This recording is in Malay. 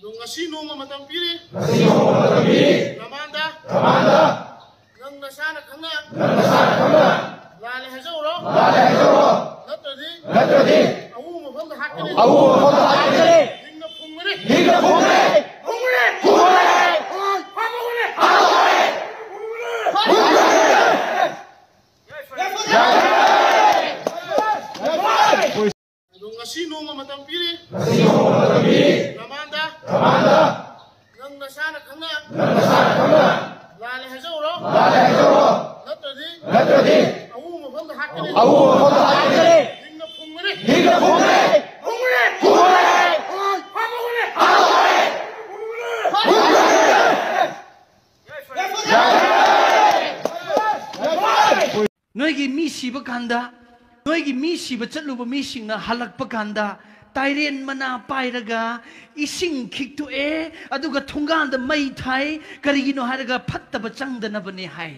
Ano nga sino nga matampiri? Nga sino nga matampiri? Namanda? Namanda! Nang nasanak hanggang? Nang nasanak hanggang? Lali hazoro? Lali hazoro! Natradi? Natradi! Ahu mo fonda hakini? Ahu mo fonda hakini? Hingga pungri? Hingga pungri! Pungri! Pungri! Pungri! Pungri! Pungri! Pungri! Pungri! Pungri! Pungri! Pungri! Pungri! Pungri! أو فضحك هيك فمري 너에게 미시버 간다. 너에게 미시버 절로버 미싱나 할락버 간다. ꯇꯥꯏꯔꯦꯟ ꯃꯅꯥ ꯄꯥꯏꯔꯒ ꯏꯁꯤꯡ ꯈꯤꯛꯇꯣꯛꯑꯦ ꯑꯗꯨꯒ ꯊꯣꯡꯒꯥꯟꯗ ꯃꯩ ꯊꯥꯏ ꯀꯔꯤꯒꯤꯅꯣ ꯍꯥꯏꯔꯒ ꯐꯠꯇꯕ ꯆꯪꯗꯅꯕꯅꯦ ꯍꯥꯏ